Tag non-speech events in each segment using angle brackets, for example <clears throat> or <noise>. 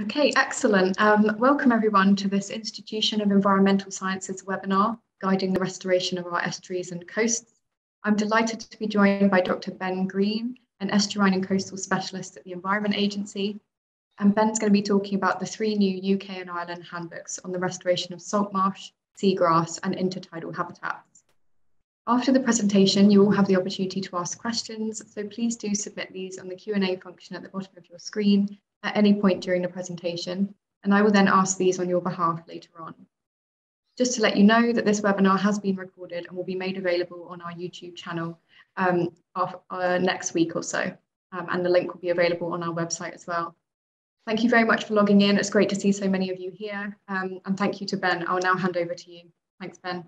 Okay, excellent. Um, welcome everyone to this Institution of Environmental Sciences webinar, Guiding the Restoration of Our Estuaries and Coasts. I'm delighted to be joined by Dr. Ben Green, an estuarine and coastal specialist at the Environment Agency. And Ben's going to be talking about the three new UK and Ireland handbooks on the restoration of salt marsh, seagrass and intertidal habitats. After the presentation, you will have the opportunity to ask questions, so please do submit these on the Q&A function at the bottom of your screen at any point during the presentation, and I will then ask these on your behalf later on. Just to let you know that this webinar has been recorded and will be made available on our YouTube channel um, uh, next week or so, um, and the link will be available on our website as well. Thank you very much for logging in. It's great to see so many of you here, um, and thank you to Ben. I'll now hand over to you. Thanks, Ben.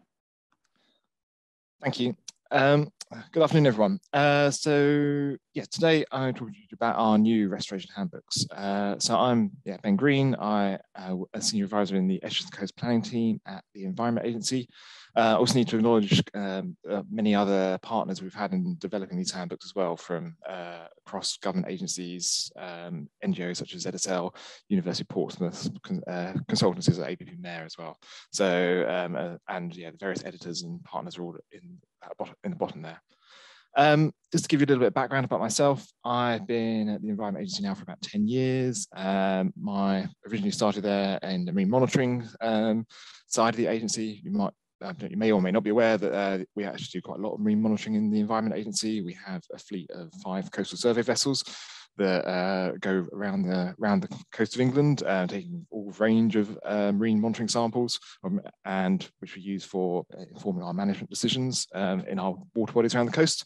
Thank you. Um, good afternoon, everyone. Uh, so, yeah, today I'm talking to you about our new restoration handbooks. Uh, so I'm yeah, Ben Green. I uh, a senior advisor in the Estuaries Coast Planning team at the Environment Agency. Uh, also need to acknowledge um, uh, many other partners we've had in developing these handbooks as well from uh, across government agencies, um, NGOs such as ZSL, University of Portsmouth, uh, consultancies at ABPmer as well. So, um, and yeah, the various editors and partners are all in, in the bottom there. Um, just to give you a little bit of background about myself, I've been at the Environment Agency now for about 10 years. Um, my originally started there in the marine monitoring um, side of the agency. You might you may or may not be aware that uh, we actually do quite a lot of marine monitoring in the Environment Agency. We have a fleet of five coastal survey vessels that uh, go around the around the coast of England, uh, taking all range of uh, marine monitoring samples, um, and which we use for uh, informing our management decisions um, in our water bodies around the coast.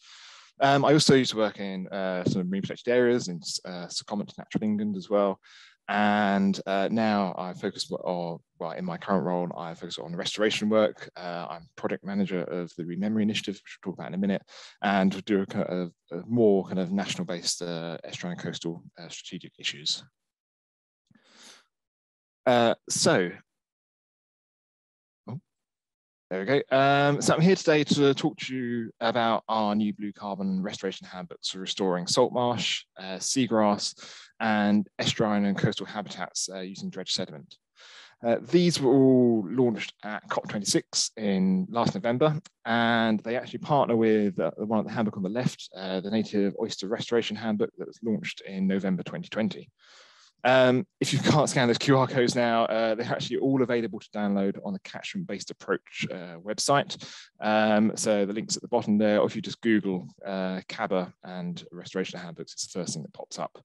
Um, I also used to work in uh, some marine protected areas in uh, Natural England as well. And uh, now I focus, or well, in my current role, I focus on restoration work. Uh, I'm project manager of the ReMeMaRe Initiative, which we'll talk about in a minute, and do a, kind a more kind of national-based uh, estuarine coastal uh, strategic issues. Uh, so there we go. Um, so I'm here today to talk to you about our new blue carbon restoration handbooks for restoring salt marsh, uh, seagrass, and estuarine and coastal habitats uh, using dredge sediment. Uh, these were all launched at COP26 in last November, and they actually partner with uh, the one at the handbook on the left, uh, the Native Oyster Restoration Handbook that was launched in November 2020. Um, if you can't scan those QR codes now, uh, they're actually all available to download on the catchment-based approach uh, website. Um, so the link's at the bottom there, or if you just Google uh, CABA and restoration handbooks, it's the first thing that pops up.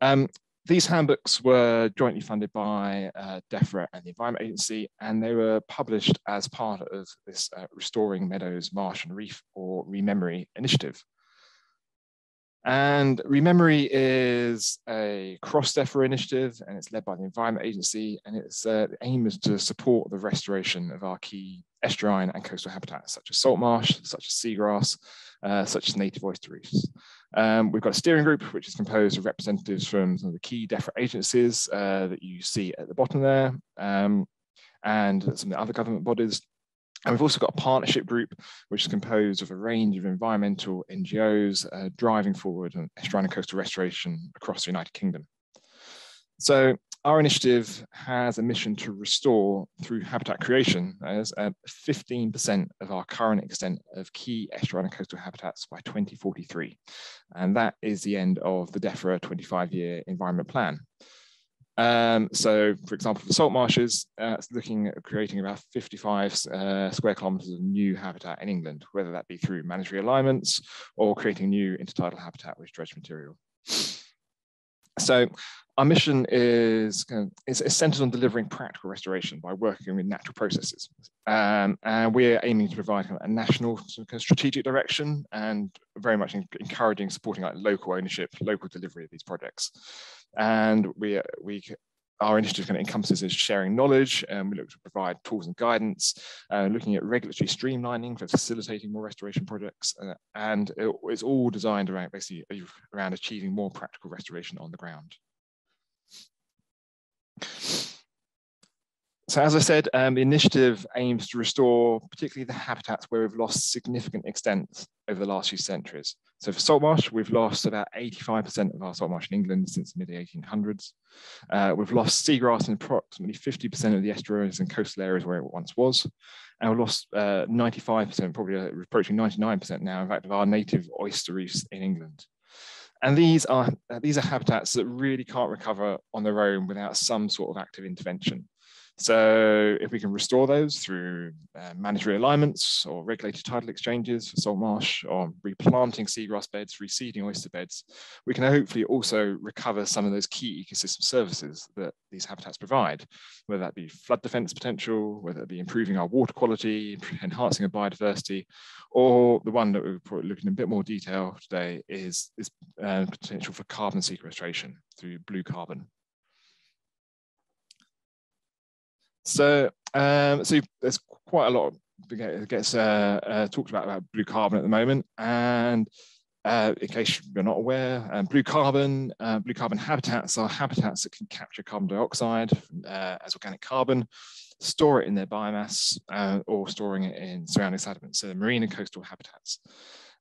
Um, these handbooks were jointly funded by uh, DEFRA and the Environment Agency, and they were published as part of this uh, Restoring Meadows, Marsh and Reef, or ReMeMaRe initiative. And ReMeMaRe is a cross-DEFRA initiative and it's led by the Environment Agency and its uh, aim is to support the restoration of our key estuarine and coastal habitats such as salt marsh, such as seagrass, uh, such as native oyster reefs. Um, we've got a steering group which is composed of representatives from some of the key DEFRA agencies uh, that you see at the bottom there um, and some of the other government bodies and we've also got a partnership group, which is composed of a range of environmental NGOs uh, driving forward an estuarine coastal restoration across the United Kingdom. So our initiative has a mission to restore through habitat creation as 15% uh, of our current extent of key estuarine coastal habitats by 2043. And that is the end of the DEFRA 25 year environment plan. Um, so, for example, for salt marshes, uh, it's looking at creating about 55 uh, square kilometres of new habitat in England, whether that be through managed realignments or creating new intertidal habitat with dredge material. So our mission is, kind of, is, centered on delivering practical restoration by working with natural processes. Um, and we're aiming to provide kind of a national kind of strategic direction and very much encouraging, supporting like local ownership, local delivery of these projects. And we, we our initiative kind of encompasses is sharing knowledge, and we look to provide tools and guidance, uh, looking at regulatory streamlining for facilitating more restoration projects, uh, and it, it's all designed around basically around achieving more practical restoration on the ground. So as I said, um, the initiative aims to restore particularly the habitats where we've lost significant extent over the last few centuries. So for salt marsh, we've lost about 85% of our salt marsh in England since the mid 1800s. Uh, we've lost seagrass in approximately 50% of the estuaries and coastal areas where it once was. And we've lost 95%, uh, probably approaching 99% now, in fact, of our native oyster reefs in England. And these are, uh, these are habitats that really can't recover on their own without some sort of active intervention. So if we can restore those through uh, managed realignments or regulated tidal exchanges for salt marsh or replanting seagrass beds, reseeding oyster beds, we can hopefully also recover some of those key ecosystem services that these habitats provide, whether that be flood defense potential, whether it be improving our water quality, enhancing our biodiversity, or the one that we're probably looking in a bit more detail today is, is uh, potential for carbon sequestration through blue carbon. So, um, so there's quite a lot that gets uh, uh, talked about about blue carbon at the moment, and uh, in case you're not aware, um, blue carbon, uh, blue carbon habitats are habitats that can capture carbon dioxide uh, as organic carbon, store it in their biomass, uh, or storing it in surrounding sediments, so marine and coastal habitats.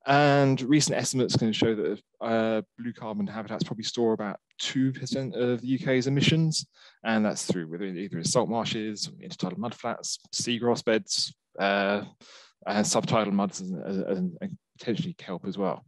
And recent estimates can show that uh, blue carbon habitats probably store about 2% of the UK's emissions. And that's through either salt marshes, intertidal mudflats, seagrass beds, uh, and subtidal muds, and, and, and potentially kelp as well.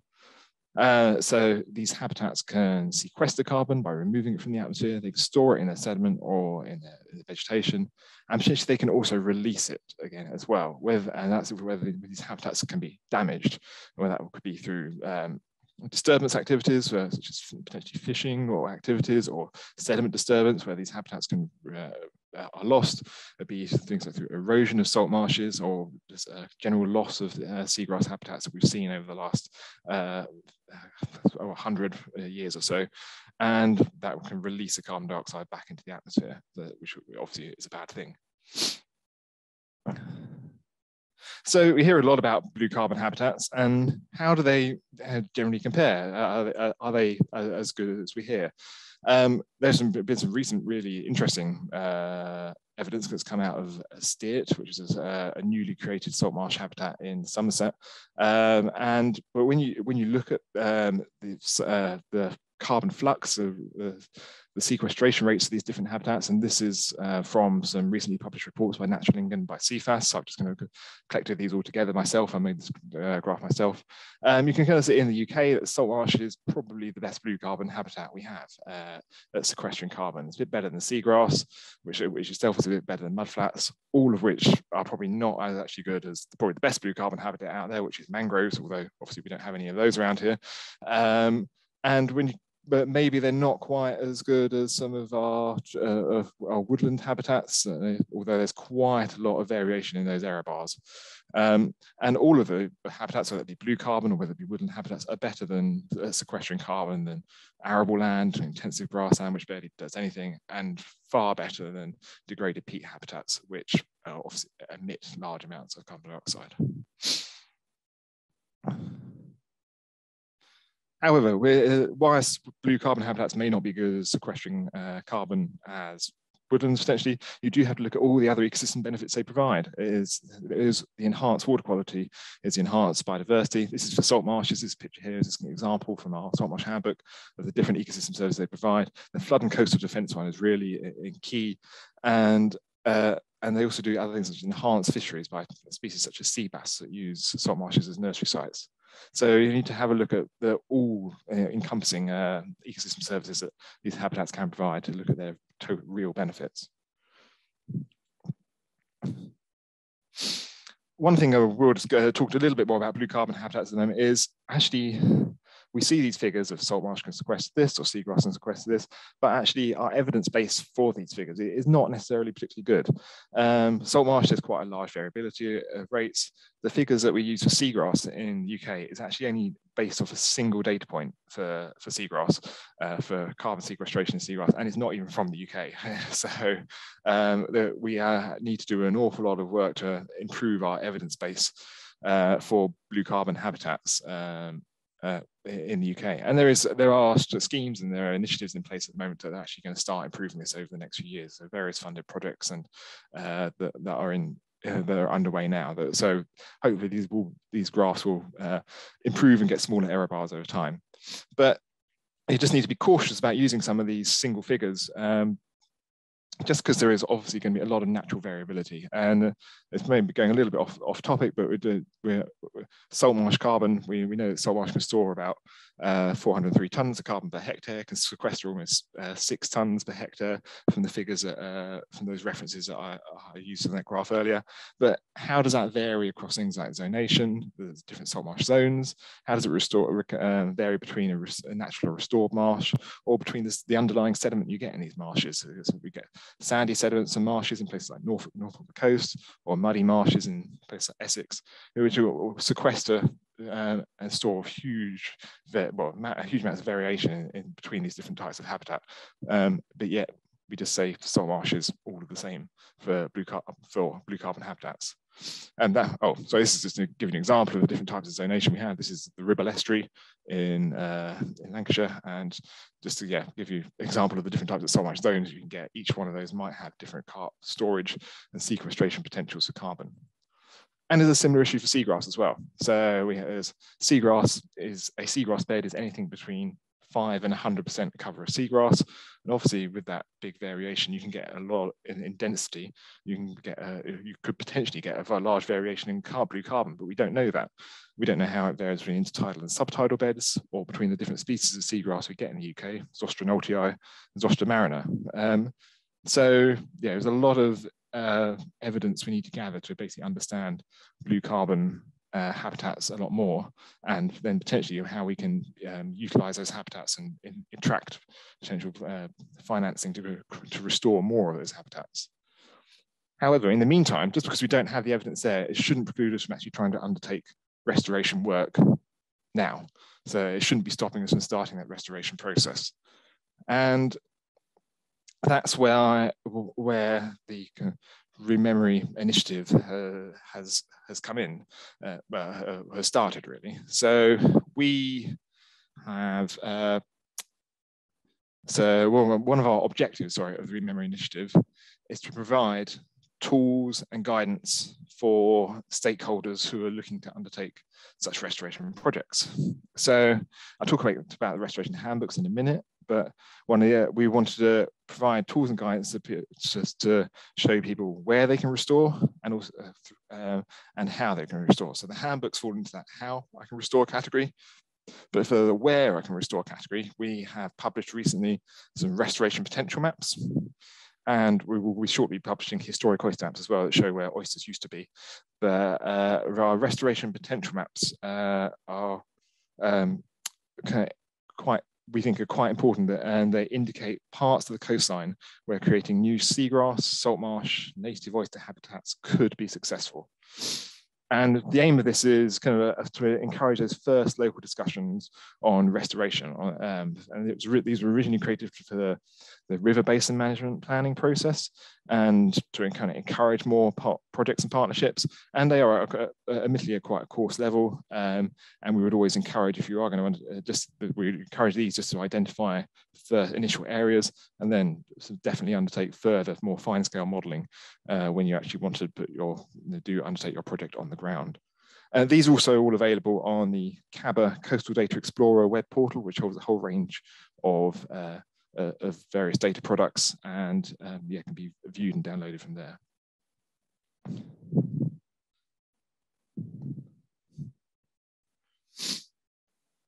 Uh, so these habitats can sequester carbon by removing it from the atmosphere. They can store it in their sediment or in in vegetation, and potentially they can also release it again as well. With and that's whether these habitats can be damaged, whether that could be through um, disturbance activities, uh, such as potentially fishing or activities, or sediment disturbance, where these habitats can uh, are lost. It'd be things like through erosion of salt marshes or just a general loss of uh, seagrass habitats that we've seen over the last uh, 100 uh, years or so. And that can release the carbon dioxide back into the atmosphere, which obviously is a bad thing. So we hear a lot about blue carbon habitats and how do they uh, generally compare? Are, are they as good as we hear? Um, there's some, been some recent really interesting uh, evidence that's come out of Steart, which is a, a, newly created salt marsh habitat in Somerset. Um, and but when you when you look at um, the, uh, the carbon flux of the, the, sequestration rates of these different habitats. And this is uh, from some recently published reports by Natural England by Cefas. So I'm just going to collect these all together myself. I made this uh, graph myself. Um, you can kind of see in the UK that salt marsh is probably the best blue carbon habitat we have uh, at sequestering carbon. It's a bit better than seagrass, which, which itself is a bit better than mudflats, all of which are probably not as actually good as probably the best blue carbon habitat out there, which is mangroves, although obviously we don't have any of those around here. Um, and when you but maybe they're not quite as good as some of our, uh, our woodland habitats, uh, although there's quite a lot of variation in those error bars. Um, and all of the habitats, whether it be blue carbon or whether it be woodland habitats, are better than uh, sequestering carbon than arable land, intensive grassland, which barely does anything, and far better than degraded peat habitats, which uh, emit large amounts of carbon dioxide. However, uh, whilst blue carbon habitats may not be good at sequestering uh, carbon as woodlands potentially, you do have to look at all the other ecosystem benefits they provide. It is, it is the enhanced water quality, it's enhanced biodiversity. This is for salt marshes. This picture here is an example from our salt marsh handbook of the different ecosystem services they provide. The flood and coastal defense one is really uh, key. And uh, and they also do other things such as enhance fisheries by species such as sea bass that use salt marshes as nursery sites. So you need to have a look at the all uh, encompassing uh, ecosystem services that these habitats can provide to look at their real benefits. One thing I will just talk a little bit more about blue carbon habitats at the moment is actually we see these figures of salt marsh can sequester this or seagrass can sequester this, but actually our evidence base for these figures is not necessarily particularly good. Um, salt marsh has quite a large variability of rates. The figures that we use for seagrass in the UK is actually only based off a single data point for, for seagrass, uh, for carbon sequestration in seagrass, and it's not even from the UK. <laughs> so um, the, we uh, need to do an awful lot of work to improve our evidence base uh, for blue carbon habitats. Um, uh, in the UK. And there is there are schemes and there are initiatives in place at the moment that are actually going to start improving this over the next few years. So various funded projects and uh, that, that are in uh, that are underway now. So hopefully these will these graphs will uh, improve and get smaller error bars over time. But you just need to be cautious about using some of these single figures um, just because there is obviously going to be a lot of natural variability. And it's maybe going a little bit off, off topic, but we're, we're, salt marsh carbon, we, we know that salt marsh can store about uh, 403 tons of carbon per hectare, can sequester almost uh, six tons per hectare from the figures, that, uh, from those references that I, I, used in that graph earlier. But how does that vary across things like zonation, the different salt marsh zones? How does it restore, uh, vary between a, a, natural or restored marsh or between this, the underlying sediment you get in these marshes? So we get sandy sediments and marshes in places like North Norfolk, Norfolk coast or muddy marshes in places like Essex, which will sequester uh, and store huge, well, a huge amounts of variation in, in, between these different types of habitat. Um, but yet we just say salt marshes all of the same for blue, for blue carbon habitats. And that, oh, so this is just to give you an example of the different types of zonation we have. This is the Ribble Estuary in, uh, in Lancashire. And just to yeah, give you example of the different types of salt marsh zones you can get, each one of those might have different storage and sequestration potentials for carbon. And there's a similar issue for seagrass as well. So we seagrass is a seagrass bed is anything between five and 100% cover of seagrass. And obviously with that big variation, you can get a lot in, in density. You can get, a, you could potentially get a large variation in carb, blue carbon, but we don't know that. We don't know how it varies between intertidal and subtidal beds or between the different species of seagrass we get in the UK, Zostera noltii and Zostera marina. Um, so yeah, there's a lot of uh, evidence we need to gather to basically understand blue carbon uh, habitats a lot more, and then potentially how we can um, utilize those habitats and, attract potential uh, financing to, to restore more of those habitats. However, in the meantime, just because we don't have the evidence there, it shouldn't preclude us from actually trying to undertake restoration work now. So it shouldn't be stopping us from starting that restoration process. And that's where I, where the ReMeMaRe initiative uh, has has come in, uh, uh, has started really. So we have uh, so one of our objectives, sorry, of the ReMeMaRe initiative is to provide tools and guidance for stakeholders who are looking to undertake such restoration projects. So I'll talk about, about the restoration handbooks in a minute, but one of the, we wanted to provide tools and guidance to, just to show people where they can restore and also uh, and how they can restore. So the handbooks fall into that how I can restore category. But for the where I can restore category, we have published recently some restoration potential maps. And we will be shortly publishing historic oyster maps as well that show where oysters used to be. But uh, our restoration potential maps uh, are um, quite we think are quite important and they indicate parts of the coastline where creating new seagrass, salt marsh, native oyster habitats could be successful. And the aim of this is kind of a, to encourage those first local discussions on restoration. Um, and it was these were originally created for the, the, river basin management planning process and to kind of encourage more projects and partnerships. And they are uh, admittedly at quite a coarse level. Um, and we would always encourage, if you are going to uh, just, we encourage these just to identify the initial areas and then definitely undertake further, more fine scale modeling uh, when you actually want to put your, do undertake your project on the ground. Uh, these are also all available on the CABA Coastal Data Explorer web portal, which holds a whole range of, uh, of various data products and um, yeah, can be viewed and downloaded from there.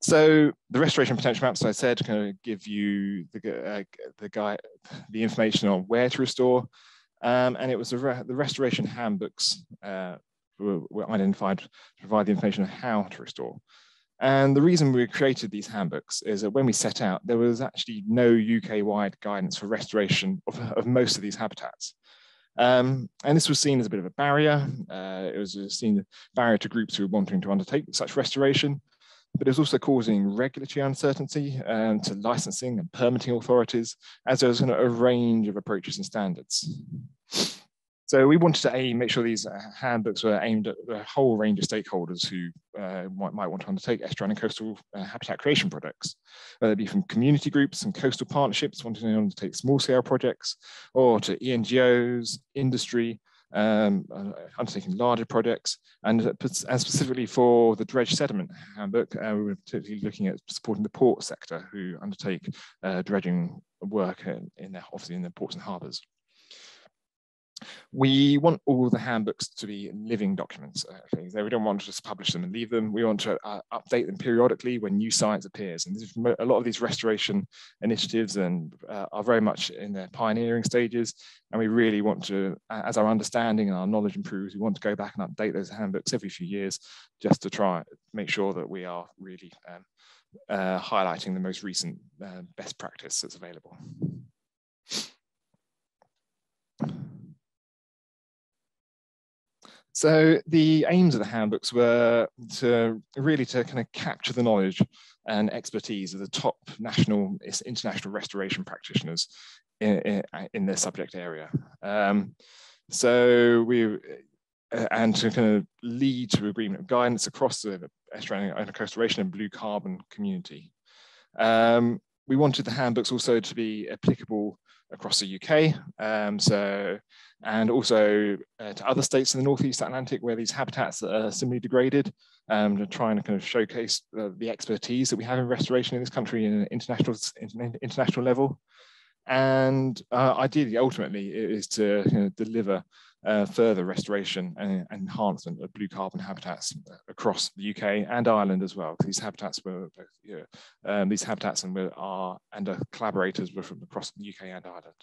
So the restoration potential maps, I said, kind of give you the, uh, the, guide, the information on where to restore. Um, and it was re the restoration handbooks uh, were, were, identified to provide the information on how to restore. And the reason we created these handbooks is that when we set out, there was actually no UK-wide guidance for restoration of, of, most of these habitats. Um, and this was seen as a bit of a barrier. Uh, it was seen as a barrier to groups who were wanting to undertake such restoration but it was also causing regulatory uncertainty um, to licensing and permitting authorities, as there's a range of approaches and standards. So we wanted to aim, make sure these uh, handbooks were aimed at a whole range of stakeholders who uh, might, might, want to undertake estuarine and coastal uh, habitat creation projects, whether it be from community groups and coastal partnerships wanting to undertake small scale projects, or to ENGOs, industry, um, uh, undertaking larger projects, and, and specifically for the dredge sediment handbook, uh, we were particularly looking at supporting the port sector who undertake uh, dredging work in, in their, obviously in the ports and harbours. We want all the handbooks to be living documents. Uh, we don't want to just publish them and leave them. We want to uh, update them periodically when new science appears. And a lot of these restoration initiatives and uh, are very much in their pioneering stages. And we really want to, as our understanding and our knowledge improves, we want to go back and update those handbooks every few years just to try make sure that we are really um, uh, highlighting the most recent uh, best practice that's available. So the aims of the handbooks were to really to kind of capture the knowledge and expertise of the top national, international restoration practitioners in, in, in their subject area. Um, so we, uh, and to kind of lead to agreement of guidance across the and restoration and blue carbon community. Um, we wanted the handbooks also to be applicable across the UK. Um, so, and also uh, to other states in the Northeast Atlantic where these habitats are similarly degraded, um, to try and kind of showcase uh, the expertise that we have in restoration in this country in an international, international level. And uh, ideally, ultimately, it is to you know, deliver uh, further restoration and enhancement of blue carbon habitats across the UK and Ireland as well. These habitats were both, um, these habitats and we are and our collaborators were from across the UK and Ireland.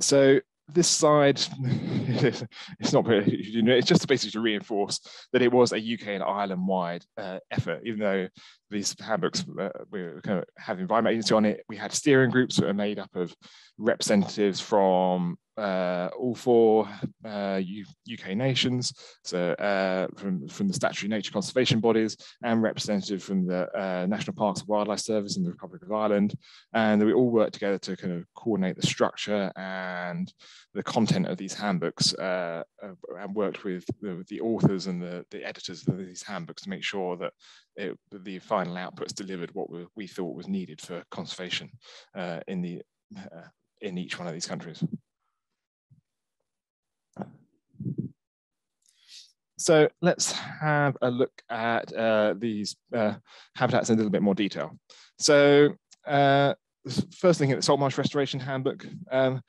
So this side, <laughs> it's not you know, it's just basically to reinforce that it was a UK and Ireland wide uh, effort, even though these handbooks uh, we kind of have environment agency on it. We had steering groups that are made up of representatives from uh, all four uh, UK nations, so uh, from, from the statutory nature conservation bodies and representative from the uh, National Parks and Wildlife Service in the Republic of Ireland. And we all worked together to kind of coordinate the structure and the content of these handbooks uh, uh, and worked with the, the authors and the, the, editors of these handbooks to make sure that it, the final outputs delivered what we, we, thought was needed for conservation in the in each one of these countries. So let's have a look at uh, these uh, habitats in a little bit more detail. So uh, first looking at the salt marsh restoration handbook. Um,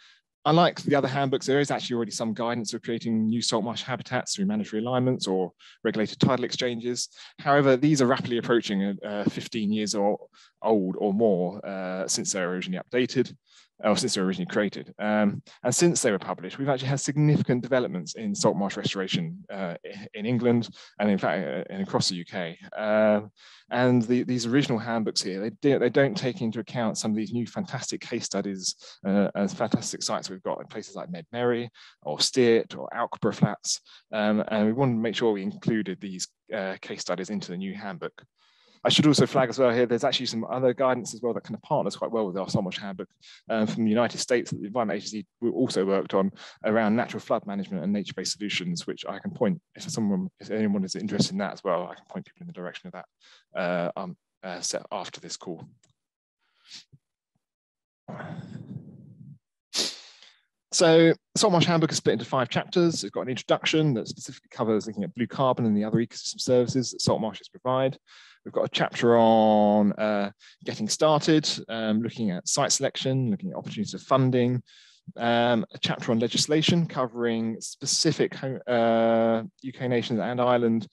unlike the other handbooks, there is actually already some guidance for creating new salt marsh habitats through managed realignments or regulated tidal exchanges. However, these are rapidly approaching uh, 15 years or, old or more uh, since they were originally updated or since they were originally created. Um, and since they were published, we've actually had significant developments in salt marsh restoration uh, in England and in fact uh, across the UK. Um, and the, these original handbooks here, they, do, they don't take into account some of these new fantastic case studies uh, and fantastic sites we've got in places like Medmerry or Steart or Alkborough Flats. Um, and we wanted to make sure we included these uh, case studies into the new handbook. I should also flag as well here, there's actually some other guidance as well that kind of partners quite well with our Marsh Handbook um, from the United States that the Environment Agency also worked on around natural flood management and nature-based solutions, which I can point, if someone, if anyone is interested in that as well, I can point people in the direction of that uh, um, uh, set after this call. So Salt Marsh Handbook is split into five chapters. It's got an introduction that specifically covers looking at blue carbon and the other ecosystem services that salt marshes provide. We've got a chapter on uh, getting started, um, looking at site selection, looking at opportunities of funding, um, a chapter on legislation covering specific uh, UK nations and Ireland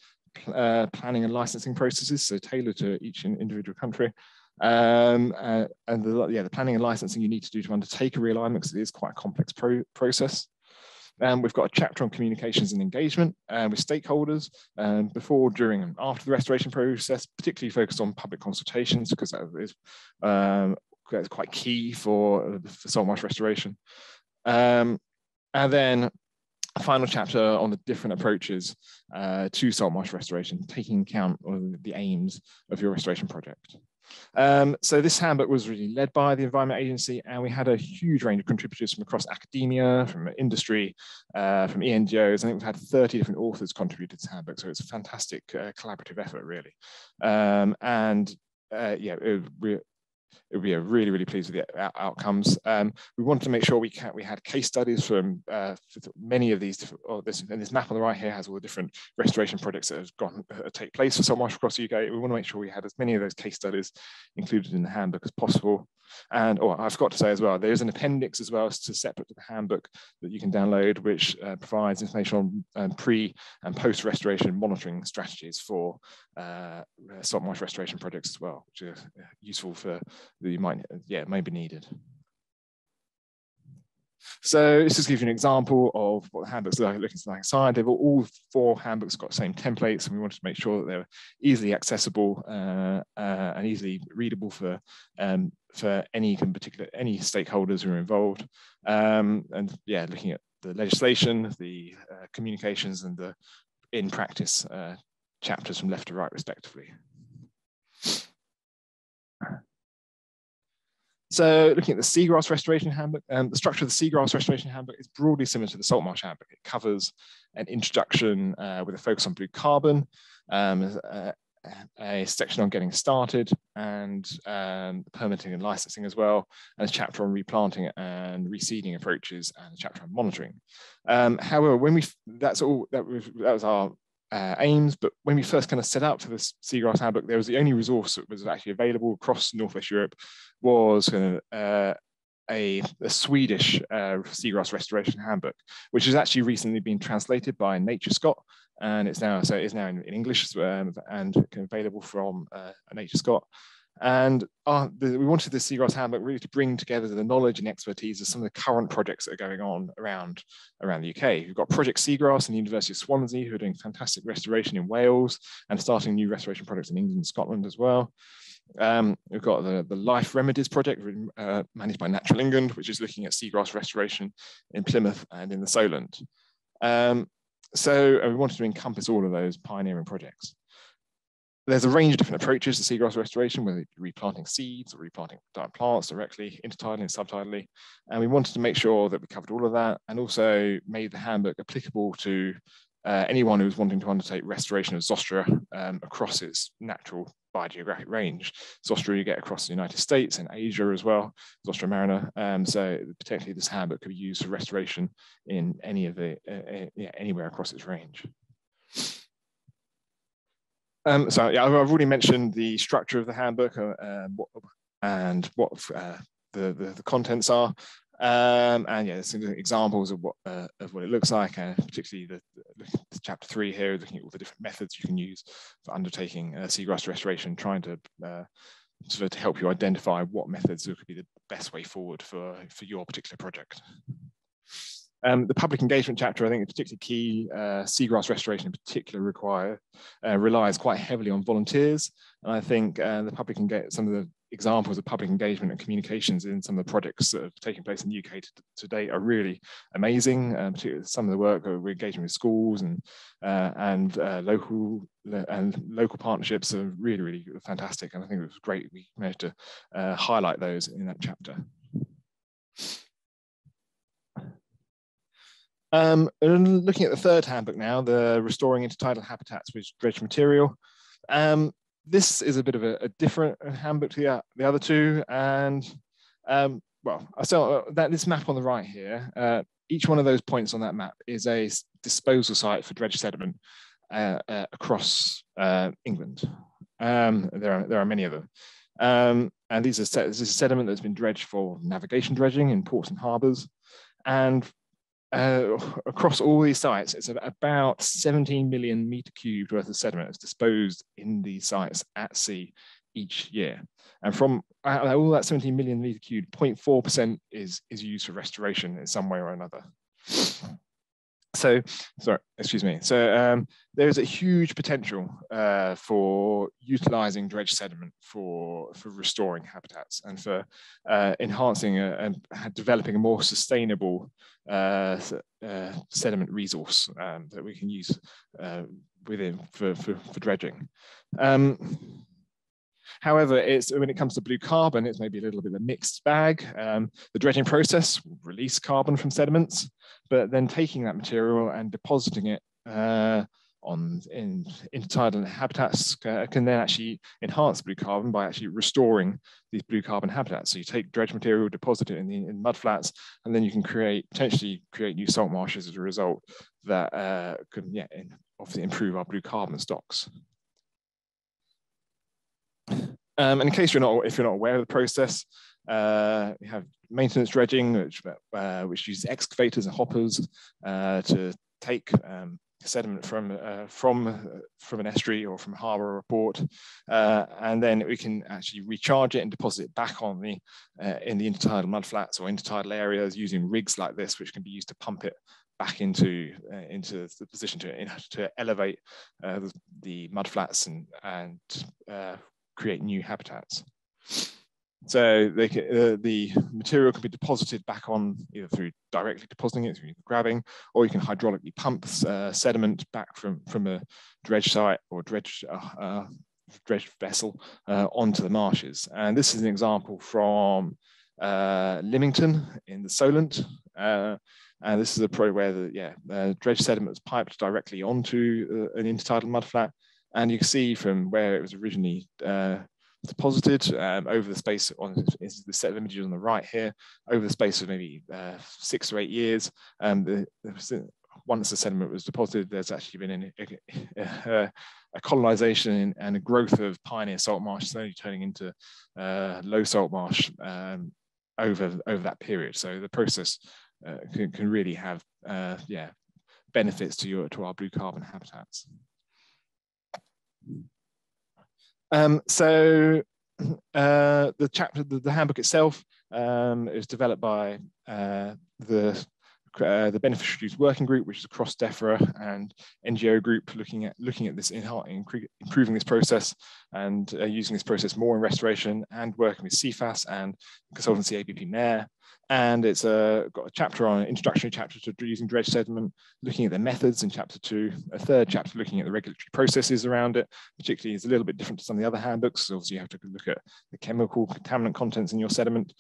uh, planning and licensing processes, so tailored to each individual country. Um, uh, and the, yeah, the planning and licensing you need to do to undertake a realignment because it is quite a complex pro process. Um, we've got a chapter on communications and engagement uh, with stakeholders um, before, during, and after the restoration process, particularly focused on public consultations because that is um, that's quite key for, for salt marsh restoration. Um, and then a final chapter on the different approaches uh, to salt marsh restoration, taking account of the aims of your restoration project. Um, so this handbook was really led by the Environment Agency, and we had a huge range of contributors from across academia, from industry, uh, from ENGOs. I think we've had 30 different authors contributed to this handbook, so it's a fantastic uh, collaborative effort, really. Um, and uh, yeah, it, it would be a really, really pleased with the outcomes. Um, we wanted to make sure we can, we had case studies from uh, many of these oh, this, and this map on the right here has all the different restoration projects that have gone uh, take place for salt marsh across the UK. We want to make sure we had as many of those case studies included in the handbook as possible. And oh, I forgot to say as well, there's an appendix as well to separate to the handbook that you can download, which uh, provides information on um, pre and post restoration monitoring strategies for uh, salt marsh restoration projects as well, which are uh, useful for that you might, yeah, may be needed. So this just gives you an example of what the handbooks look looking like inside. They've all four handbooks got the same templates, and we wanted to make sure that they were easily accessible uh, uh, and easily readable for um, for any particular any stakeholders who are involved. Um, and yeah, looking at the legislation, the uh, communications, and the in practice uh, chapters from left to right, respectively. So looking at the seagrass restoration handbook, um, the structure of the seagrass restoration handbook is broadly similar to the salt marsh handbook. It covers an introduction uh, with a focus on blue carbon, um, a, a, section on getting started and um, permitting and licensing as well, and a chapter on replanting and reseeding approaches and a chapter on monitoring. Um, however, when we, that's all, that was, that was our uh, aims, but when we first kind of set out for this seagrass handbook, there was the only resource that was actually available across Northwest Europe was uh, a, a, Swedish uh, seagrass restoration handbook, which has actually recently been translated by NatureScot, and it's now so it's now in, in English um, and available from uh, NatureScot. And uh, the, we wanted the Seagrass Handbook really to bring together the knowledge and expertise of some of the current projects that are going on around, around the UK. We've got Project Seagrass in the University of Swansea, who are doing fantastic restoration in Wales and starting new restoration projects in England and Scotland as well. Um, we've got the, the Life Remedies project uh, managed by Natural England, which is looking at seagrass restoration in Plymouth and in the Solent. Um, so we wanted to encompass all of those pioneering projects there's a range of different approaches to seagrass restoration, whether it be replanting seeds or replanting plants directly, intertidally and subtidally. And we wanted to make sure that we covered all of that and also made the handbook applicable to uh, anyone who's wanting to undertake restoration of Zostera um, across its natural biogeographic range. Zostera you get across the United States and Asia as well, Zostera marina. Um, so potentially this handbook could be used for restoration in any of the, uh, uh yeah, anywhere across its range. Um, so yeah, I've already mentioned the structure of the handbook uh, um, what, and what uh, the, the, the, contents are. Um, and yeah, some examples of what uh, of what it looks like, and particularly the, the, chapter three here, looking at all the different methods you can use for undertaking uh, seagrass restoration, trying to uh, sort of to help you identify what methods could be the best way forward for for your particular project. Um, the public engagement chapter, I think, is particularly key. Uh, seagrass restoration, in particular, require uh, relies quite heavily on volunteers, and I think uh, the public get some of the examples of public engagement and communications in some of the projects that have taken place in the UK to, to date are really amazing. Uh, some of the work we're engaging with schools and uh, and uh, local and local partnerships are really really fantastic, and I think it was great we managed to highlight those in that chapter. Um, looking at the third handbook now, the Restoring Intertidal Habitats with Dredged Material. Um, this is a bit of a, a different handbook to the, the other two. And um, well, so that this map on the right here, uh, each one of those points on that map is a disposal site for dredged sediment uh, uh, across uh, England. Um, there, are, there are many of them. Um, and these are this is sediment that's been dredged for navigation dredging in ports and harbors. And uh, across all these sites, it's about 17 million meter cubed worth of sediment is disposed in these sites at sea each year. And from all that 17 million meter cubed, 0.4% is, is used for restoration in some way or another. So sorry excuse me. So um, there is a huge potential uh, for utilizing dredge sediment for for restoring habitats and for uh, enhancing a, and developing a more sustainable uh, uh sediment resource um, that we can use uh, within for, for, for dredging. Um, However, it's when it comes to blue carbon, it's maybe a little bit of a mixed bag. Um, the dredging process will release carbon from sediments, but then taking that material and depositing it uh, on in intertidal habitats uh, can then actually enhance blue carbon by actually restoring these blue carbon habitats. So you take dredge material, deposit it in the in mud flats, and then you can create potentially create new salt marshes as a result that uh, can yeah obviously improve our blue carbon stocks. Um, and in case you're not, if you're not aware of the process, uh, we have maintenance dredging, which, uh, which uses excavators and hoppers uh, to take um, sediment from uh, from from an estuary or from harbour or port, uh, and then we can actually recharge it and deposit it back on the uh, in the intertidal mudflats or intertidal areas using rigs like this, which can be used to pump it back into uh, into the position to to elevate uh, the, the mudflats and and uh, create new habitats. So they can, uh, the material can be deposited back on either through directly depositing it through grabbing, or you can hydraulically pump uh, sediment back from, from a dredge site or dredge, uh, uh dredge vessel uh, onto the marshes. And this is an example from uh, Lymington in the Solent. and this is a project where the yeah, dredge sediment is piped directly onto an intertidal mudflat and you can see from where it was originally uh, deposited um, over the space on is the set of images on the right here, over the space of maybe uh, six or eight years. Um, the, once the sediment was deposited, there's actually been a, a, a colonization and a growth of pioneer salt marsh, slowly turning into uh, low salt marsh um, over over that period. So the process uh, can, can really have uh, yeah benefits to your to our blue carbon habitats. Um, so uh, the chapter, the, the, handbook itself um, is developed by uh, the uh, the beneficiaries working group, which is across DEFRA and NGO group, looking at looking at this improving this process and uh, using this process more in restoration, and working with Cefas and consultancy ABPmer and it's a, got a chapter on introductory chapter to using dredge sediment, looking at the methods in chapter two, a third chapter looking at the regulatory processes around it, particularly is a little bit different to some of the other handbooks. So obviously you have to look at the chemical contaminant contents in your sediment,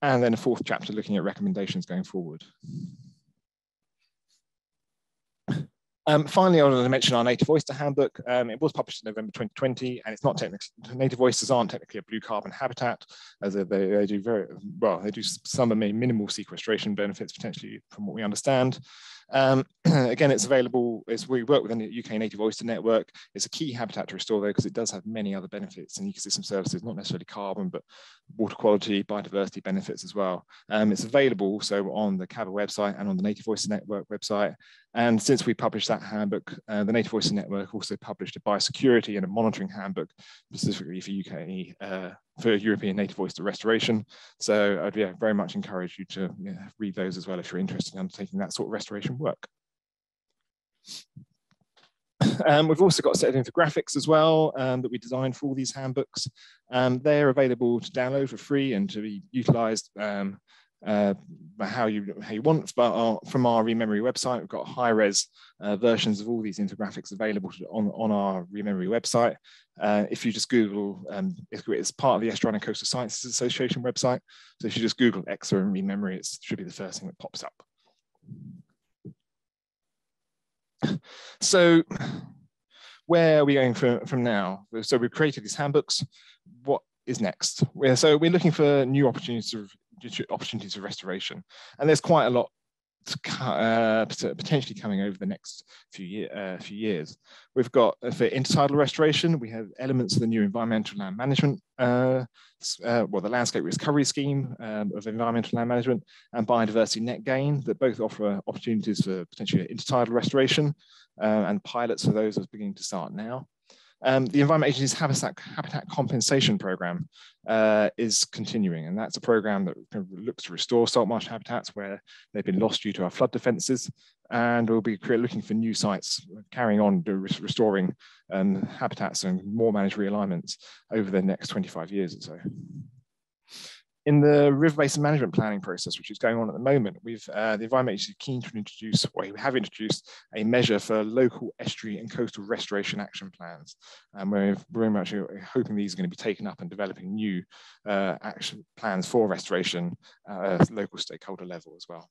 and then a fourth chapter looking at recommendations going forward. Um, finally, I want to mention our Native Oyster Handbook. Um, it was published in November 2020, and it's not technically, native oysters aren't technically a blue carbon habitat, as they, they do very, well, they do some minimal sequestration benefits potentially from what we understand. Um, <clears throat> again, it's available, as we work within the UK Native Oyster Network. It's a key habitat to restore though, because it does have many other benefits and ecosystem services, not necessarily carbon, but water quality, biodiversity benefits as well. Um, it's available also on the CABA website and on the Native Oyster Network website. And since we published that handbook, uh, the Native Oyster Network also published a biosecurity and a monitoring handbook specifically for UK uh, for European native oyster restoration. So I'd yeah, very much encourage you to yeah, read those as well if you're interested in undertaking that sort of restoration work. <coughs> Um, we've also got a set of infographics as well um, that we designed for all these handbooks. Um, they're available to download for free and to be utilized um, uh, how you how you want. But our, from our ReMeMaRe website, we've got high res uh, versions of all these infographics available on on our ReMeMaRe website. Uh, if you just Google, um, it's part of the and Coastal Sciences Association website. So if you just Google ECSA and ReMeMaRe, it should be the first thing that pops up. So where are we going from, from now? So we've created these handbooks. What is next? So we're looking for new opportunities of opportunities for restoration. And there's quite a lot uh, potentially coming over the next few, year, uh, few years. We've got uh, for intertidal restoration, we have elements of the new environmental land management, uh, uh, well, the landscape recovery scheme um, of environmental land management and biodiversity net gain that both offer opportunities for potentially intertidal restoration and pilots for those are beginning to start now. Um, the Environment Agency's Habitat, Habitat Compensation Programme uh, is continuing, and that's a programme that looks to restore salt marsh habitats where they've been lost due to our flood defences, and we'll be looking for new sites, carrying on restoring um, habitats and more managed realignments over the next 25 years or so in the river basin management planning process, which is going on at the moment, we've uh, the Environment Agency keen to introduce, or we have introduced, a measure for local estuary and coastal restoration action plans. And we're very much hoping these are going to be taken up and developing new uh, action plans for restoration at a local stakeholder level as well.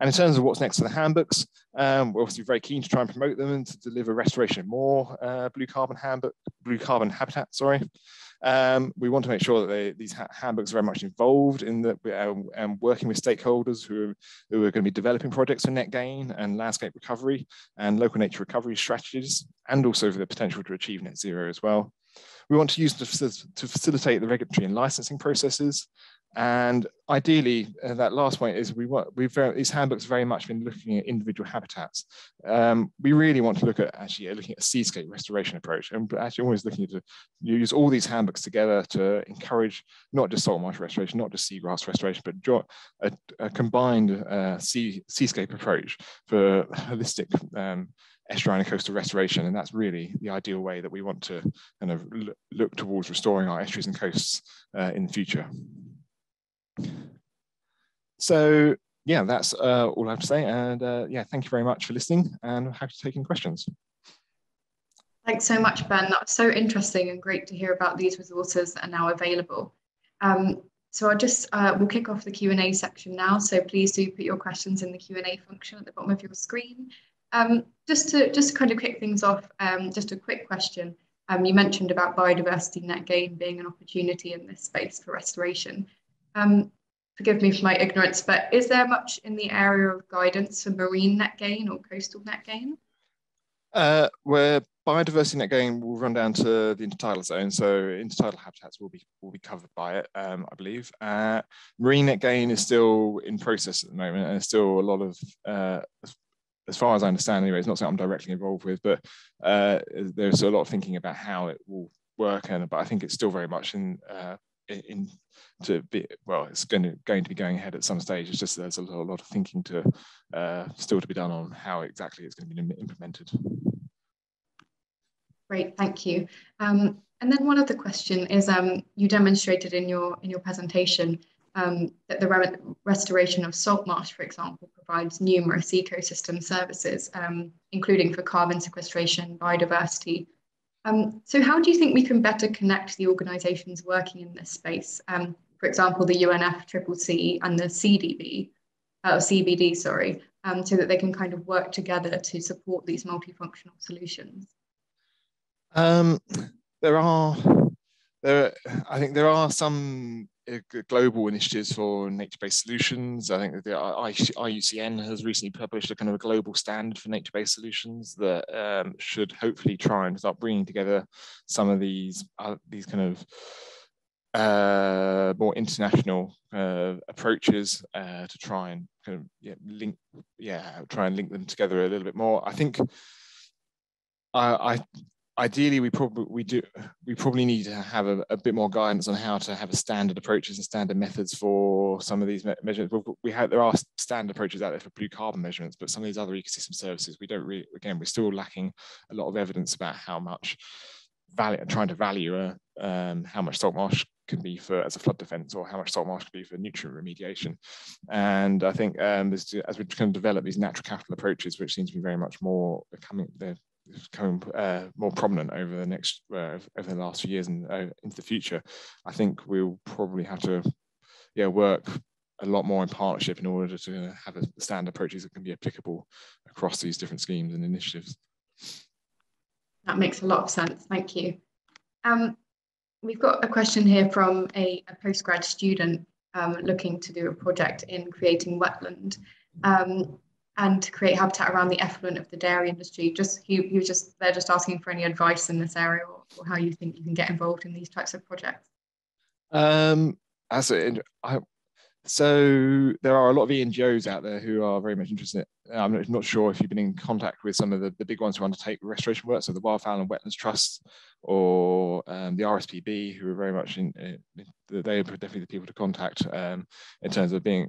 And in terms of what's next for the handbooks, um, we're obviously very keen to try and promote them and to deliver restoration of more uh, blue carbon handbook, blue carbon habitat, sorry. Um, we want to make sure that they, these ha handbooks are very much involved in the, um, um, working with stakeholders who are, who are going to be developing projects for net gain and landscape recovery and local nature recovery strategies, and also for the potential to achieve net zero as well. We want to use to, to facilitate the regulatory and licensing processes and ideally, uh, that last point is we want we've very, these handbooks very much been looking at individual habitats. Um, we really want to look at actually uh, looking at a seascape restoration approach, and actually always looking to use all these handbooks together to encourage not just salt marsh restoration, not just seagrass restoration, but a, a combined uh, sea, seascape approach for holistic um, estuarine and coastal restoration. And that's really the ideal way that we want to kind of look towards restoring our estuaries and coasts uh, in the future. So yeah, that's uh, all I have to say. And uh, yeah, thank you very much for listening and happy to take any questions. Thanks so much, Ben. That was so interesting and great to hear about these resources that are now available. Um, so I'll just, uh, we'll kick off the Q&A section now. So please do put your questions in the Q&A function at the bottom of your screen. Um, just to just kind of kick things off, um, just a quick question. Um, you mentioned about biodiversity net gain being an opportunity in this space for restoration. Um, forgive me for my ignorance, but is there much in the area of guidance for marine net gain or coastal net gain? Uh, where biodiversity net gain will run down to the intertidal zone, so intertidal habitats will be will be covered by it, um, I believe. Uh, marine net gain is still in process at the moment, and still a lot of, uh, as far as I understand, anyway, it's not something I'm directly involved with, but uh, there's a lot of thinking about how it will work, and but I think it's still very much in uh, in to be well it's going to going to be going ahead at some stage. It's just there's a lot, a lot of thinking to uh, still to be done on how exactly it's going to be implemented. Great thank you. Um, and then one other question is um, you demonstrated in your in your presentation um, that the re restoration of salt marsh, for example, provides numerous ecosystem services, um, including for carbon sequestration, biodiversity, um, so how do you think we can better connect the organisations working in this space? Um, for example, the UNFCCC and the CDB, uh, CBD, sorry, um, so that they can kind of work together to support these multifunctional solutions? Um, there are, there, Are, I think there are some global initiatives for nature-based solutions. I think the IUCN has recently published a kind of a global standard for nature-based solutions that um, should hopefully try and start bringing together some of these uh, these kind of uh, more international uh, approaches uh, to try and kind of yeah, link, yeah, try and link them together a little bit more. I think I ideally we probably we do we probably need to have a, a, bit more guidance on how to have a standard approaches and standard methods for some of these me measurements. We have there are standard approaches out there for blue carbon measurements but some of these other ecosystem services we don't really again we're still lacking a lot of evidence about how much value trying to value uh, um, how much salt marsh can be for as a flood defense or how much salt marsh can be for nutrient remediation. And i think um, as, as we kind of develop these natural capital approaches which seem to be very much more becoming they're becoming uh, more prominent over the next uh, over the last few years and uh, into the future, I think we'll probably have to yeah work a lot more in partnership in order to have a standard approaches that can be applicable across these different schemes and initiatives. That makes a lot of sense. Thank you. Um, we've got a question here from a, a postgrad student um, looking to do a project in creating wetland. Um, and to create habitat around the effluent of the dairy industry. Just he, he was just they're just asking for any advice in this area or, or how you think you can get involved in these types of projects. Um, as So there are a lot of NGOs out there who are very much interested. I'm not sure if you've been in contact with some of the, the big ones who undertake restoration work, so the Wildfowl and Wetlands Trust or um, the RSPB, who are very much in, uh, they are definitely the people to contact um, in terms of being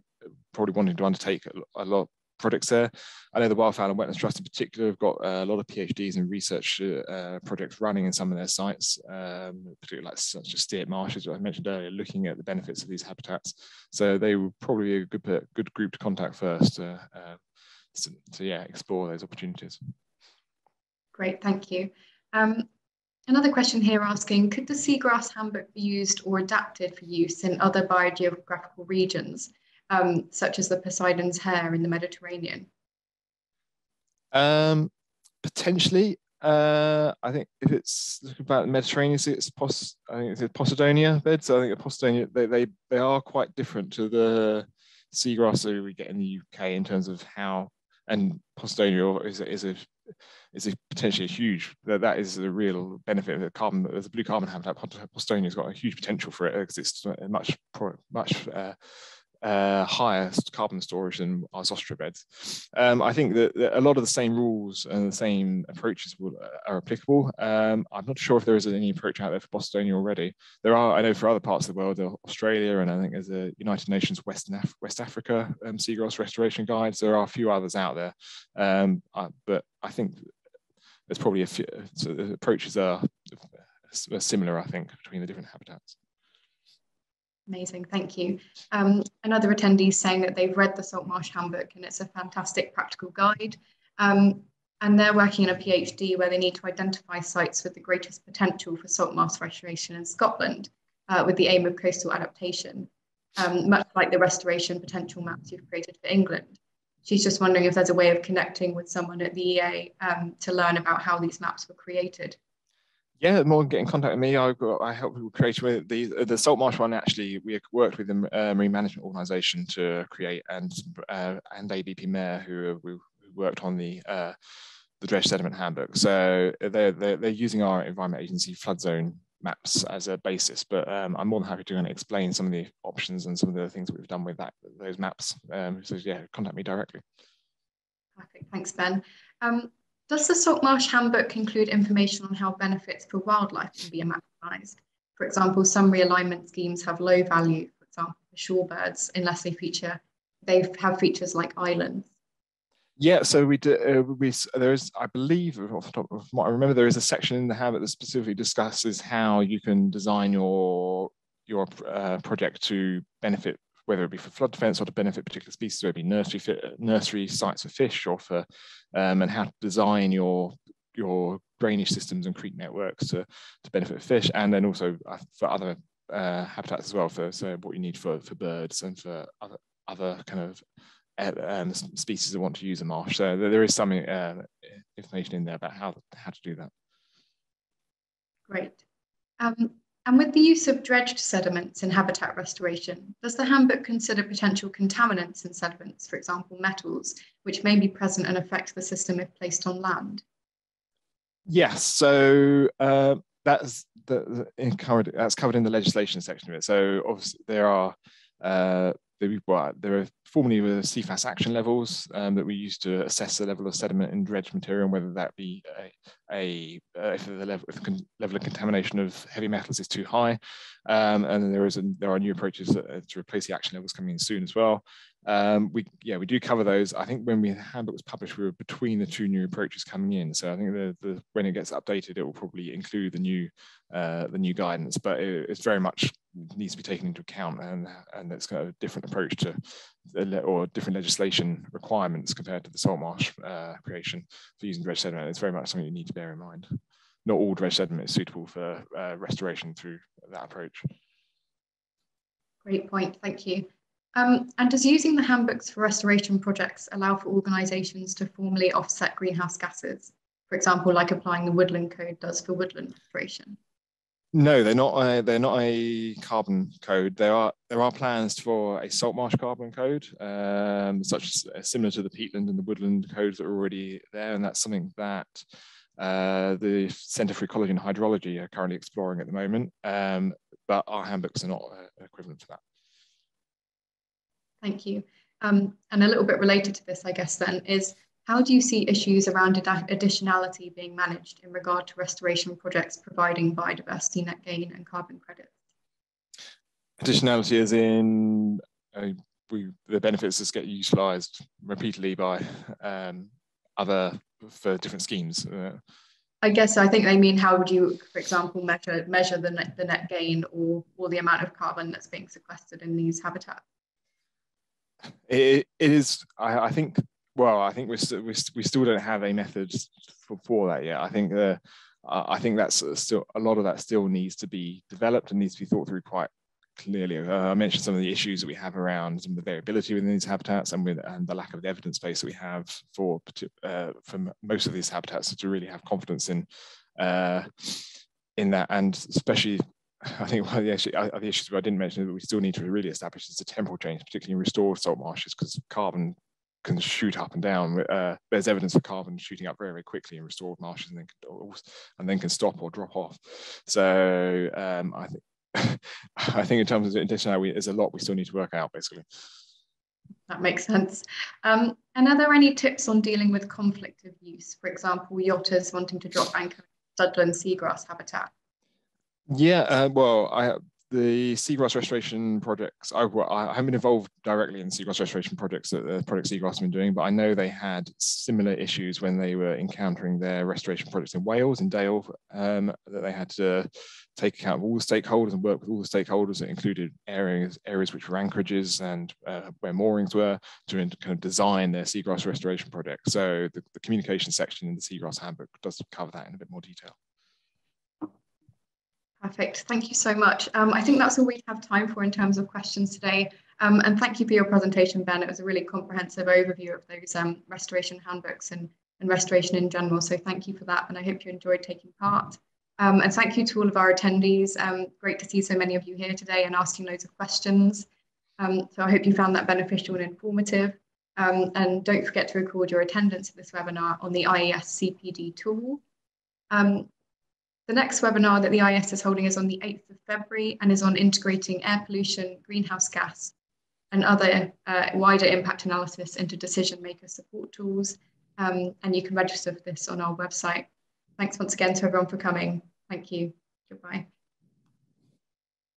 probably wanting to undertake a lot projects there. I know the Wildfowl and Wetlands Trust in particular have got a lot of PhDs and research uh, projects running in some of their sites, um, particularly like such as Steart Marshes, I mentioned earlier, looking at the benefits of these habitats. So they would probably be a good, good group to contact first uh, to, to, yeah, explore those opportunities. Great, thank you. Um, Another question here asking, could the seagrass handbook be used or adapted for use in other biogeographical regions? Um, such as the Poseidon's hair in the Mediterranean? Um, potentially. Uh, I think if it's about the Mediterranean, it's pos, I think it's Posidonia beds. I think the Posidonia they, they they are quite different to the seagrass that we get in the UK in terms of how and Posidonia is is a is a potentially a huge that that is a real benefit of the carbon the blue carbon habitat Posidonia has got a huge potential for it because it's much much uh, uh, higher carbon storage than our zostera beds. Um, I think that, that, a lot of the same rules and the same approaches will, uh, are applicable. Um, I'm not sure if there is any approach out there for Posidonia already. There are, I know for other parts of the world, Australia, and I think there's a United Nations Western Af West Africa um, seagrass restoration guides. There are a few others out there, um, uh, but I think there's probably a few so the approaches are similar, I think, between the different habitats. Amazing, thank you. Um, another attendee saying that they've read the Salt Marsh Handbook and it's a fantastic practical guide. Um, and they're working in a PhD where they need to identify sites with the greatest potential for salt marsh restoration in Scotland uh, with the aim of coastal adaptation, um, much like the restoration potential maps you've created for England. She's just wondering if there's a way of connecting with someone at the EA um, to learn about how these maps were created yeah, more get in contact with me. I I help people create with the the salt marsh one. Actually, we worked with the uh, marine management organisation to create and uh, and ABPmer who, who worked on the uh, the dredge sediment handbook. So they're, they're they're using our environment agency flood zone maps as a basis. But um, I'm more than happy to kind of explain some of the options and some of the things that we've done with that those maps. Um, so yeah, contact me directly. Perfect. Thanks, Ben. Um, does the Saltmarsh Handbook include information on how benefits for wildlife can be maximised? For example, some realignment schemes have low value, for example, for shorebirds, unless they feature, they have features like islands. Yeah, so we do. Uh, we there is, I believe, off the top of what I remember, there is a section in the habit that specifically discusses how you can design your your uh, project to benefit whether it be for flood defense or to benefit particular species, whether it be nursery, nursery sites for fish or for, um, and how to design your your drainage systems and creek networks to, to benefit fish, and then also uh, for other uh, habitats as well, for so what you need for, for birds and for other, other kind of um, species that want to use a marsh. So there is some uh, information in there about how, how to do that. Great. Um, and with the use of dredged sediments in habitat restoration, does the handbook consider potential contaminants in sediments, for example, metals, which may be present and affect the system if placed on land? Yes, so uh, that's the, the covered, that's covered in the legislation section of it. So obviously there are uh, well, there are formally the Cefas action levels um, that we use to assess the level of sediment in dredge material, and whether that be a, a uh, if the level, if the level of contamination of heavy metals is too high. Um, and there is a, there are new approaches to replace the action levels coming in soon as well. Um, we yeah we do cover those. I think when we, the handbook was published, we were between the two new approaches coming in. So I think the, the when it gets updated, it will probably include the new uh, the new guidance. But it, it's very much needs to be taken into account, and and it's got a different approach to or different legislation requirements compared to the salt marsh uh, creation for using dredge sediment. It's very much something you need to bear in mind. Not all dredge sediment is suitable for uh, restoration through that approach. Great point, thank you. Um, and does using the handbooks for restoration projects allow for organisations to formally offset greenhouse gases? For example, like applying the Woodland Code does for woodland restoration? No, they're not. A, they're not a carbon code. There are there are plans for a salt marsh carbon code, um, such as uh, similar to the peatland and the woodland codes that are already there, and that's something that uh, the Centre for Ecology and Hydrology are currently exploring at the moment. Um, but our handbooks are not uh, equivalent to that. thank you. Um, and a little bit related to this, I guess, then, is how do you see issues around additionality being managed in regard to restoration projects providing biodiversity net gain and carbon credits? Additionality is in uh, we, the benefits just get utilised repeatedly by um, other for different schemes. Uh, I guess I think they mean how would you, for example, measure measure the net, the net gain or or the amount of carbon that's being sequestered in these habitats? It, it is. I, I think. Well, I think we st- we, st- we still don't have a method for, for that yet. I think the uh, I think that's still a lot of that still needs to be developed and needs to be thought through quite clearly. Uh, I mentioned some of the issues that we have around some of the variability within these habitats and with and the lack of the evidence base that we have for uh, for most of these habitats to really have confidence in uh, in that, and especially. I think one of the, uh, the issues I didn't mention that we still need to really establish is the temporal change, particularly in restored salt marshes, because carbon can shoot up and down. Uh, there's evidence of carbon shooting up very, very quickly in restored marshes and then can, and then can stop or drop off. So um, I think <laughs> I think in terms of additionality, there's a lot we still need to work out, basically. That makes sense. Um, and are there any tips on dealing with conflict of use? For example, yachters wanting to drop anchor in Studland seagrass habitat? Yeah, uh, well, I the seagrass restoration projects, I, I haven't been involved directly in seagrass restoration projects that the Project Seagrass have been doing, but I know they had similar issues when they were encountering their restoration projects in Wales, in Dale, um, that they had to take account of all the stakeholders and work with all the stakeholders that included areas areas which were anchorages and uh, where moorings were to kind of design their seagrass restoration project. So the, the communication section in the seagrass handbook does cover that in a bit more detail. Perfect. Thank you so much. Um, I think that's all we have time for in terms of questions today. Um, and thank you for your presentation, Ben. It was a really comprehensive overview of those um, restoration handbooks and, and restoration in general. So thank you for that. And I hope you enjoyed taking part. Um, and thank you to all of our attendees. Um, great to see so many of you here today and asking loads of questions. Um, so I hope you found that beneficial and informative. and don't forget to record your attendance at this webinar on the IES CPD tool. Um, the next webinar that the IES is holding is on the 8th of February and is on integrating air pollution, greenhouse gas, and other uh, wider impact analysis into decision maker support tools. Um, and you can register for this on our website. Thanks once again to everyone for coming. Thank you. Goodbye.